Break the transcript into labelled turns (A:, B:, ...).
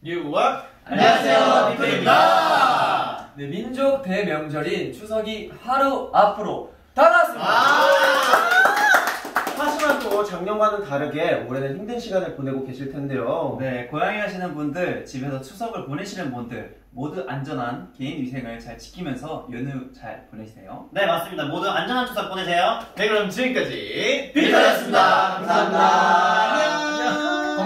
A: 뉴와
B: 안녕하세요, 빅토리입니다.
C: 네, 민족 대명절인 추석이 하루 앞으로 다가왔습니다. 아!
A: 하지만 또 작년과는 다르게 올해는 힘든 시간을 보내고 계실 텐데요.
B: 네, 고향에 가시는 분들, 집에서 추석을 보내시는 분들 모두 안전한 개인 위생을 잘 지키면서 연휴 잘 보내세요.
D: 네 맞습니다. 모두 안전한 추석 보내세요.
A: 네, 그럼 지금까지
B: 빅토리였습니다. 감사합니다.
A: 안녕.